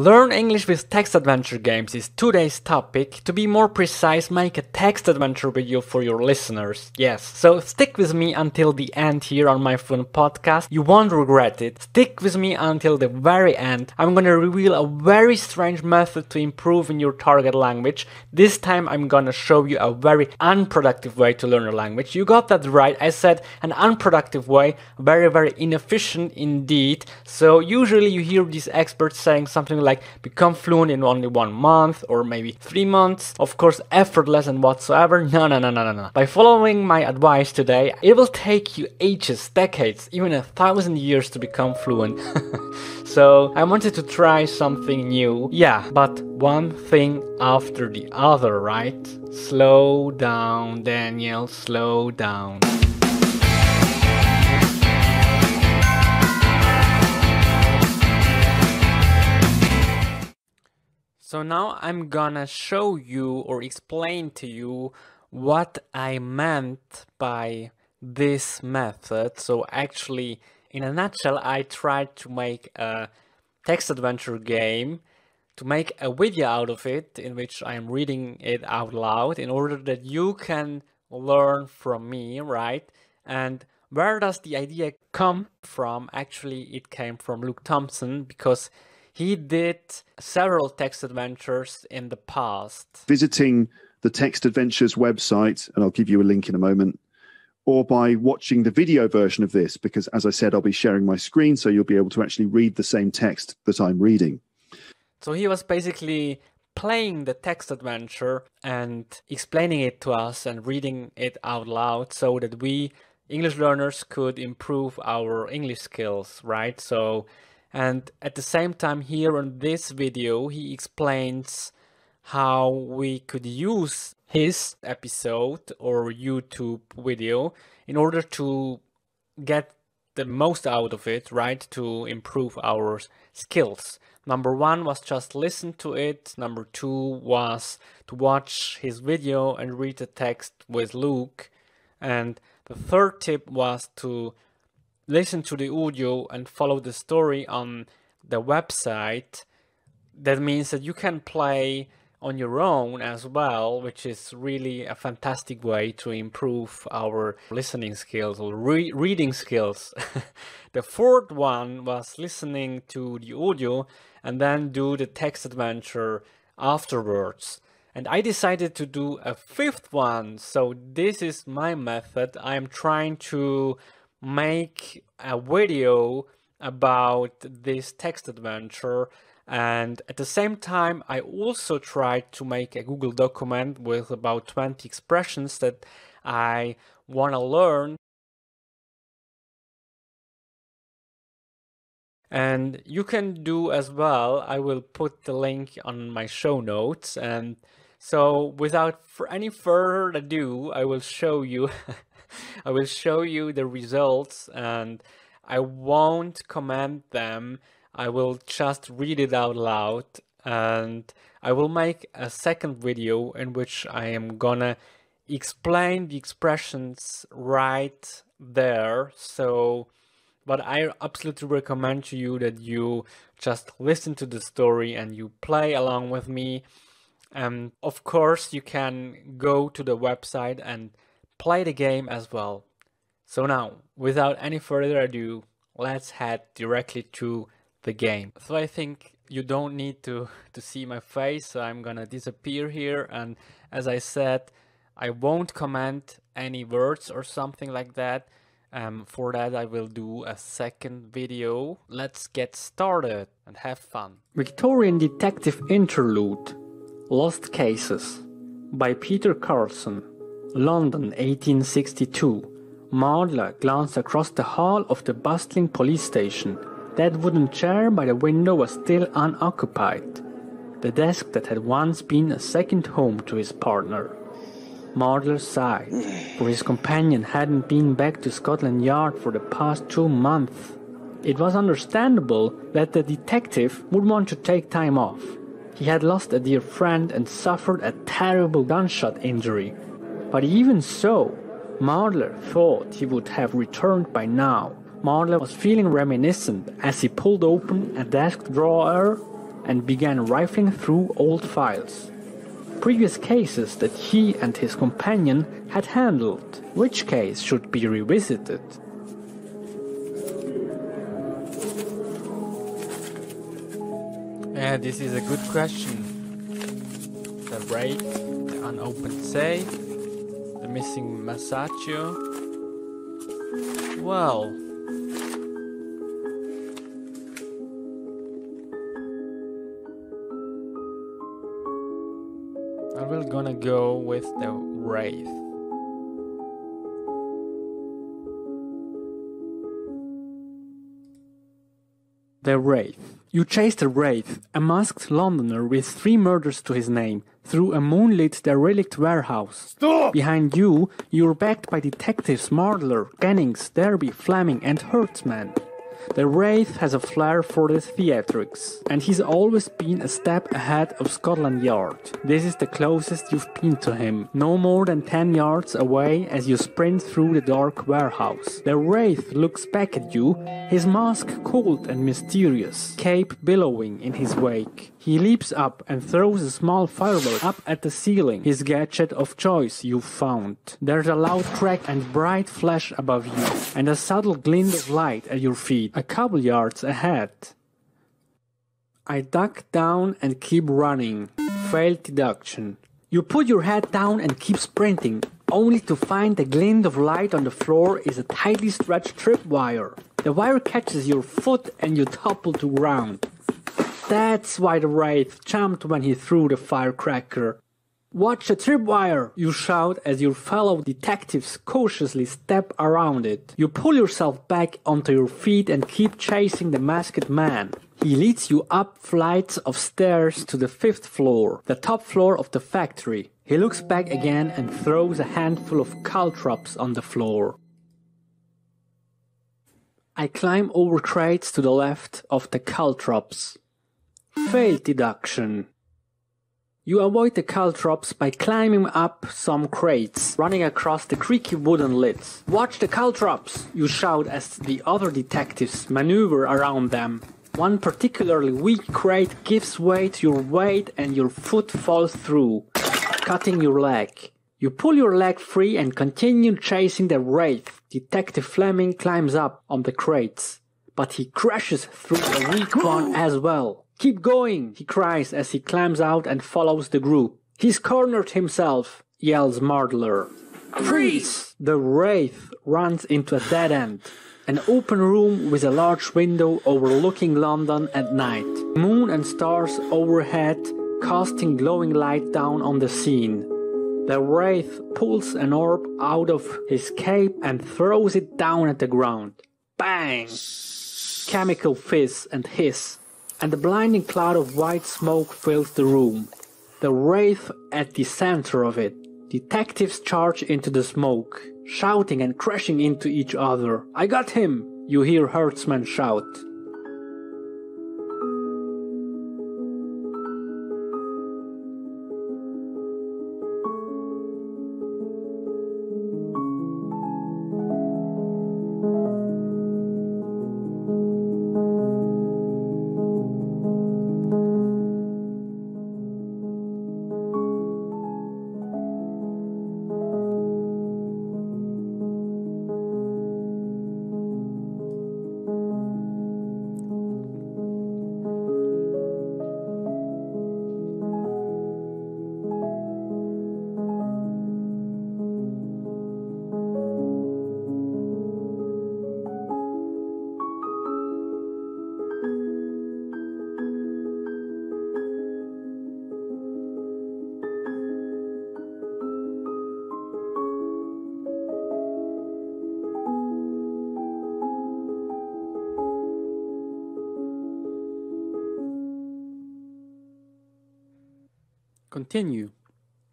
Learn English with text adventure games is today's topic. To be more precise, make a text adventure video for your listeners. Yes. So stick with me until the end here on My Fluent Podcast. You won't regret it. Stick with me until the very end. I'm gonna reveal a very strange method to improve in your target language. This time I'm gonna show you a very unproductive way to learn a language. You got that right. I said an unproductive way. Very, very inefficient indeed. So usually you hear these experts saying something like like become fluent in only one month or maybe three months. Of course, effortless and whatsoever. No, no, no, no, no, no. By following my advice today, it will take you ages, decades, even a thousand years to become fluent. so I wanted to try something new. Yeah, but one thing after the other, right? Slow down, Daniel, slow down. So now I'm gonna show you or explain to you what I meant by this method. So actually, in a nutshell, I tried to make a text adventure game to make a video out of it in which I am reading it out loud in order that you can learn from me, right? And where does the idea come from? Actually, it came from Luke Thompson because he did several text adventures in the past. Visiting the Text Adventures website, and I'll give you a link in a moment, or by watching the video version of this, because as I said, I'll be sharing my screen so you'll be able to actually read the same text that I'm reading. So he was basically playing the text adventure and explaining it to us and reading it out loud so that we English learners could improve our English skills, right? So and at the same time here on this video he explains how we could use his episode or YouTube video in order to get the most out of it, right? To improve our skills. Number one was just listen to it. Number two was to watch his video and read the text with Luke. And the third tip was to listen to the audio and follow the story on the website, that means that you can play on your own as well, which is really a fantastic way to improve our listening skills or re reading skills. the fourth one was listening to the audio and then do the text adventure afterwards. And I decided to do a fifth one. So this is my method. I'm trying to make a video about this text adventure and at the same time I also tried to make a Google document with about 20 expressions that I want to learn. And you can do as well. I will put the link on my show notes and so without any further ado I will show you I will show you the results and I won't comment them. I will just read it out loud and I will make a second video in which I am gonna explain the expressions right there. So, but I absolutely recommend to you that you just listen to the story and you play along with me. And of course, you can go to the website and play the game as well. So now, without any further ado, let's head directly to the game. So I think you don't need to, to see my face, so I'm gonna disappear here and as I said, I won't comment any words or something like that. Um, for that I will do a second video. Let's get started and have fun. Victorian Detective Interlude Lost Cases by Peter Carlson London 1862. Maude glanced across the hall of the bustling police station. That wooden chair by the window was still unoccupied. The desk that had once been a second home to his partner. Mardler sighed, for his companion hadn't been back to Scotland Yard for the past two months. It was understandable that the detective would want to take time off. He had lost a dear friend and suffered a terrible gunshot injury but even so, Mardler thought he would have returned by now. Mardler was feeling reminiscent as he pulled open a desk drawer and began rifling through old files. Previous cases that he and his companion had handled. Which case should be revisited? Yeah, this is a good question. The break, the unopened safe, the missing Masaccio. Well, I will gonna go with the Wraith. The Wraith. You chase the Wraith, a masked Londoner with three murders to his name, through a moonlit derelict warehouse. Stop! Behind you, you're backed by detectives Mardler, Jennings, Darby, Fleming, and Hertzman. The Wraith has a flair for the theatrics, and he's always been a step ahead of Scotland Yard. This is the closest you've been to him, no more than 10 yards away as you sprint through the dark warehouse. The Wraith looks back at you, his mask cold and mysterious, cape billowing in his wake. He leaps up and throws a small fireball up at the ceiling, his gadget of choice you've found. There's a loud crack and bright flash above you, and a subtle glint of light at your feet, a couple yards ahead. I duck down and keep running. Failed deduction. You put your head down and keep sprinting, only to find the glint of light on the floor is a tightly stretched tripwire. The wire catches your foot and you topple to ground. That's why the Wraith jumped when he threw the firecracker. Watch the tripwire, you shout as your fellow detectives cautiously step around it. You pull yourself back onto your feet and keep chasing the masked man. He leads you up flights of stairs to the fifth floor, the top floor of the factory. He looks back again and throws a handful of caltrops on the floor. I climb over crates to the left of the caltrops. Failed deduction. You avoid the caltrops by climbing up some crates, running across the creaky wooden lids. Watch the caltrops! You shout as the other detectives maneuver around them. One particularly weak crate gives way to your weight and your foot falls through, cutting your leg. You pull your leg free and continue chasing the wraith. Detective Fleming climbs up on the crates, but he crashes through a weak one as well. Keep going, he cries as he climbs out and follows the group. He's cornered himself, yells Mardler. Freeze! The wraith runs into a dead end. An open room with a large window overlooking London at night. Moon and stars overhead, casting glowing light down on the scene. The wraith pulls an orb out of his cape and throws it down at the ground. Bang! Chemical fizz and hiss, and a blinding cloud of white smoke fills the room. The wraith at the center of it. Detectives charge into the smoke, shouting and crashing into each other. I got him! You hear Hertzman shout. Continue.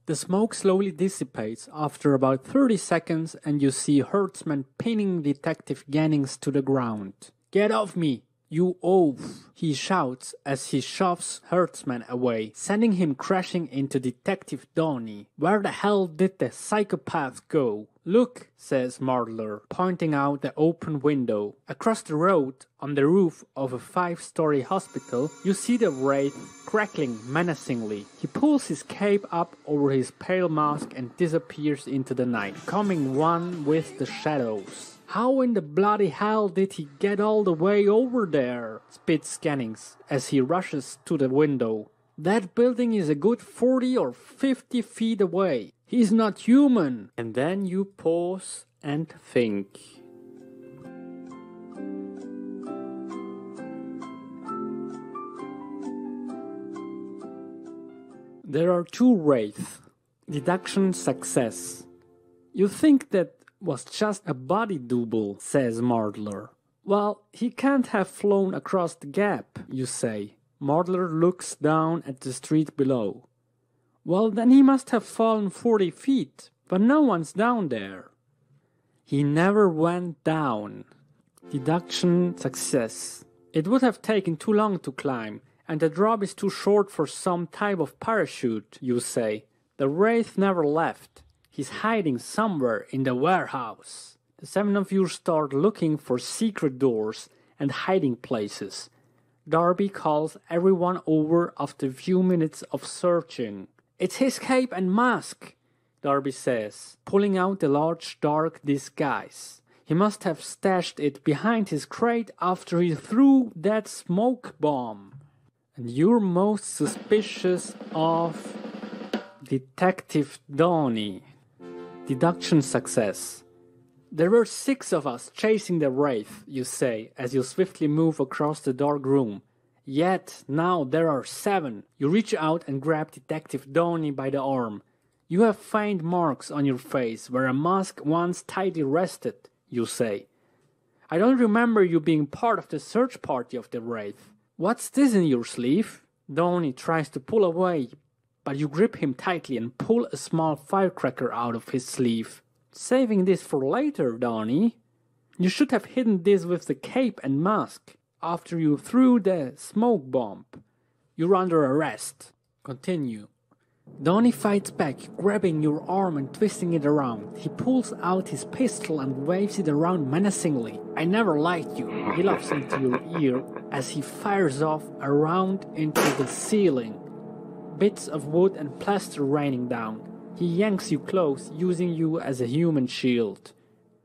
The smoke slowly dissipates after about 30 seconds, and you see Hertzman pinning Detective Jennings to the ground. Get off me! You oaf, he shouts as he shoves Hertzman away, sending him crashing into Detective Donny. Where the hell did the psychopath go? Look, says Mardler, pointing out the open window. Across the road, on the roof of a five story hospital, you see the wraith crackling menacingly. He pulls his cape up over his pale mask and disappears into the night, coming one with the shadows. How in the bloody hell did he get all the way over there? spits Jennings as he rushes to the window. That building is a good 40 or 50 feet away. He's not human. And then you pause and think. There are two wraiths. Deduction success. You think that was just a body double, says Mardler. Well, he can't have flown across the gap, you say. Mardler looks down at the street below. Well, then he must have fallen 40 feet, but no one's down there. He never went down. Deduction success. It would have taken too long to climb, and the drop is too short for some type of parachute, you say. The Wraith never left. He's hiding somewhere in the warehouse. The seven of you start looking for secret doors and hiding places. Darby calls everyone over after a few minutes of searching. It's his cape and mask, Darby says, pulling out the large dark disguise. He must have stashed it behind his crate after he threw that smoke bomb. And you're most suspicious of Detective Donny. Deduction success. There were six of us chasing the wraith, you say, as you swiftly move across the dark room. Yet now there are seven. You reach out and grab Detective Donny by the arm. You have faint marks on your face where a mask once tightly rested, you say. I don't remember you being part of the search party of the wraith. What's this in your sleeve? Donny tries to pull away, but you grip him tightly and pull a small firecracker out of his sleeve. Saving this for later, Donny. You should have hidden this with the cape and mask after you threw the smoke bomb. You're under arrest. Continue. Donny fights back, grabbing your arm and twisting it around. He pulls out his pistol and waves it around menacingly. I never liked you, he laughs into your ear as he fires off around into the ceiling bits of wood and plaster raining down. He yanks you close, using you as a human shield.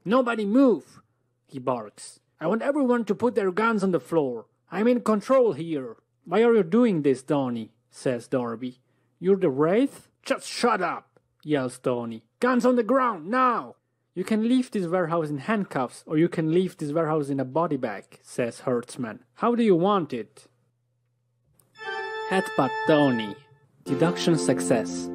Nobody move! He barks. I want everyone to put their guns on the floor. I'm in control here. Why are you doing this, Donny? says Darby. You're the Wraith? Just shut up! yells Donny. Guns on the ground, now! You can leave this warehouse in handcuffs, or you can leave this warehouse in a body bag, says Hertzman. How do you want it? Headbutt Donny. Deduction success.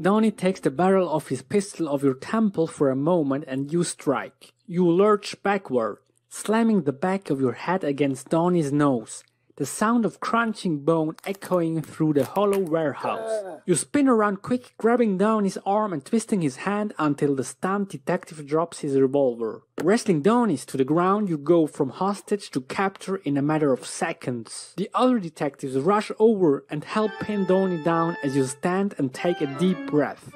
Donny takes the barrel of his pistol off your temple for a moment and you strike. You lurch backward, slamming the back of your head against Donny's nose the sound of crunching bone echoing through the hollow warehouse. You spin around quick, grabbing down his arm and twisting his hand until the stunned detective drops his revolver. Wrestling Donis to the ground, you go from hostage to capture in a matter of seconds. The other detectives rush over and help pin Donny down as you stand and take a deep breath.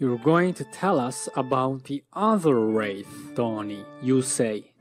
You're going to tell us about the other wraith, Donny, you say.